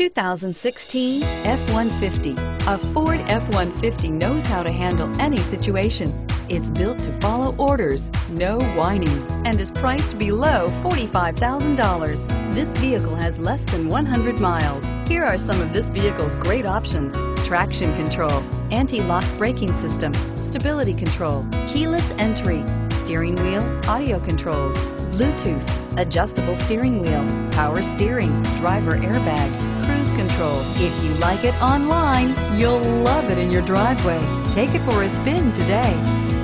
2016 F-150. A Ford F-150 knows how to handle any situation. It's built to follow orders, no whining, and is priced below $45,000. This vehicle has less than 100 miles. Here are some of this vehicle's great options. Traction control, anti-lock braking system, stability control, keyless entry, steering wheel, audio controls, Bluetooth, adjustable steering wheel, power steering, driver airbag, cruise control. If you like it online, you'll love it in your driveway. Take it for a spin today.